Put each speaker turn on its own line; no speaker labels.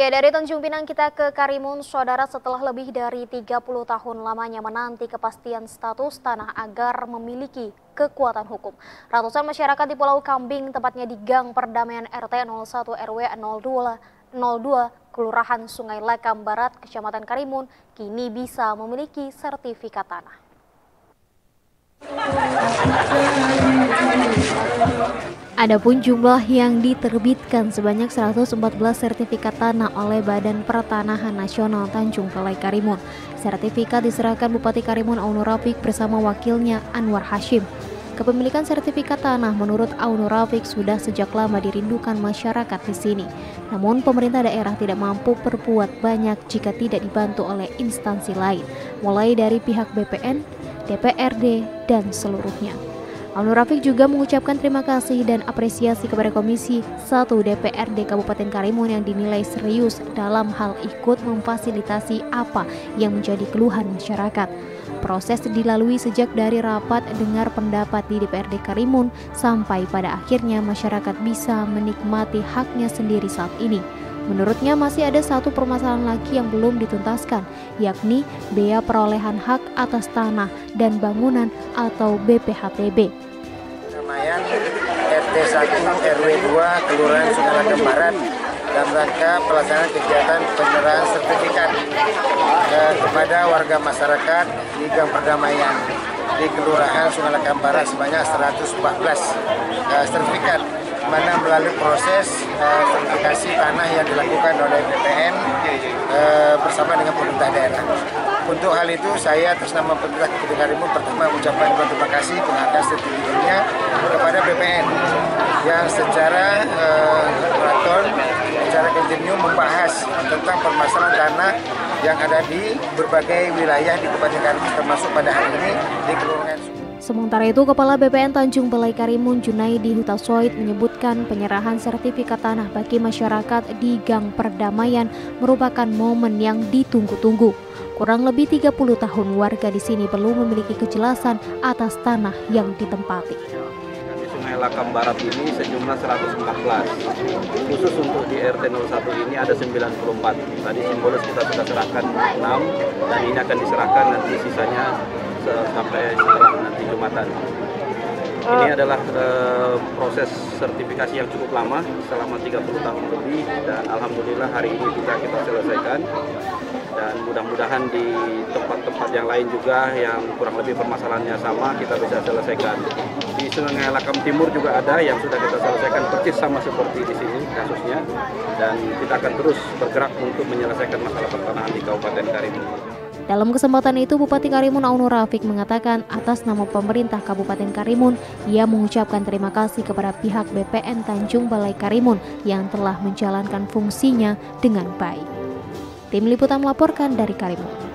Ya, dari Tanjung Pinang kita ke Karimun, saudara setelah lebih dari 30 tahun lamanya menanti kepastian status tanah agar memiliki kekuatan hukum. Ratusan masyarakat di Pulau Kambing, tepatnya di Gang Perdamaian RT 01 RW 02, 02 Kelurahan Sungai Lakam Barat, Kecamatan Karimun, kini bisa memiliki sertifikat tanah. Adapun jumlah yang diterbitkan sebanyak 114 sertifikat tanah oleh Badan Pertanahan Nasional Tanjung Balai Karimun. Sertifikat diserahkan Bupati Karimun Aunu Rafiq bersama wakilnya Anwar Hashim. Kepemilikan sertifikat tanah menurut Aunu Rafiq sudah sejak lama dirindukan masyarakat di sini. Namun pemerintah daerah tidak mampu berbuat banyak jika tidak dibantu oleh instansi lain, mulai dari pihak BPN, DPRD, dan seluruhnya. Alnur Rafiq juga mengucapkan terima kasih dan apresiasi kepada Komisi 1 DPRD Kabupaten Karimun yang dinilai serius dalam hal ikut memfasilitasi apa yang menjadi keluhan masyarakat. Proses dilalui sejak dari rapat dengar pendapat di DPRD Karimun sampai pada akhirnya masyarakat bisa menikmati haknya sendiri saat ini. Menurutnya masih ada satu permasalahan lagi yang belum dituntaskan, yakni bea perolehan hak atas tanah dan bangunan atau BPHTB.
Namayan RT 1 RW 2 Kelurahan Sungai Barat dan rangka pelaksanaan kegiatan penyerahan sertifikat eh, kepada warga masyarakat di Gang Perdamaian di Kelurahan Sungai Barat sebanyak 114 eh, sertifikat mana melalui proses uh, sertifikasi tanah yang dilakukan oleh BPN uh, bersama dengan pemerintah daerah. Untuk hal itu saya atas nama pemerintah Kabupaten Karimun pertama mengucapkan terima kasih penghargaan sertifikatnya kepada BPN yang secara uh, secara kontinu membahas tentang permasalahan tanah yang ada di berbagai wilayah di Kabupaten Karimun termasuk pada hari ini di Kelurahan
Sementara itu, Kepala BPN Tanjung Balai Karimun Junaidi Hutasoid menyebutkan penyerahan sertifikat tanah bagi masyarakat di Gang Perdamaian merupakan momen yang ditunggu-tunggu. Kurang lebih 30 tahun warga di sini belum memiliki kejelasan atas tanah yang ditempati.
Di Sungai Lakam Barat ini sejumlah 114. Khusus untuk di RT 01 ini ada 94. Tadi simbolis kita sudah serahkan 6 dan ini akan diserahkan nanti sisanya sampai setelah Jumatan. Ini adalah uh, proses sertifikasi yang cukup lama selama 30 tahun lebih dan alhamdulillah hari ini kita kita selesaikan dan mudah-mudahan di tempat-tempat yang lain juga yang kurang lebih permasalahannya sama kita bisa selesaikan. Di Sungai Lakam Timur juga ada yang sudah kita selesaikan persis sama seperti di sini kasusnya dan kita akan terus bergerak untuk menyelesaikan masalah pertanahan di Kabupaten Karimun.
Dalam kesempatan itu, Bupati Karimun Aunu Rafiq mengatakan atas nama pemerintah Kabupaten Karimun, ia mengucapkan terima kasih kepada pihak BPN Tanjung Balai Karimun yang telah menjalankan fungsinya dengan baik. Tim Liputan melaporkan dari Karimun.